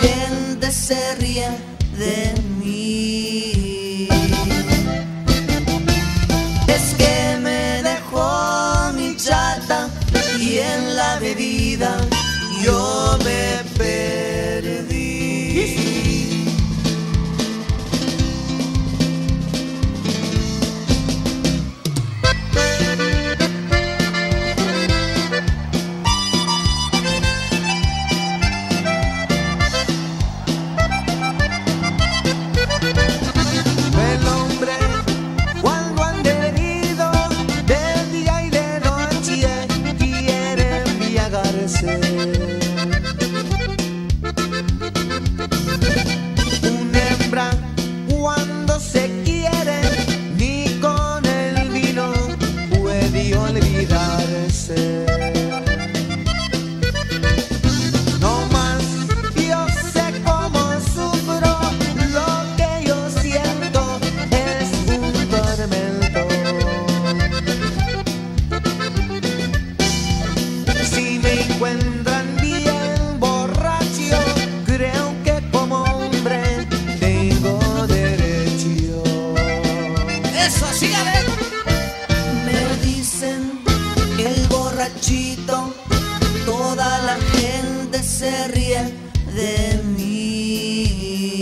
gente se ríe de mí. Es que me dejó mi chata y en la bebida yo Sígale. Me dicen el borrachito, toda la gente se ríe de mí.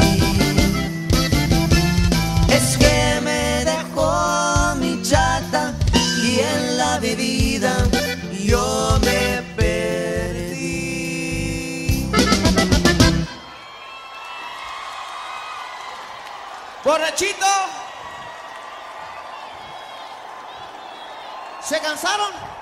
Es que me dejó mi chata y en la bebida yo me perdí. Borrachito. ¿Se cansaron?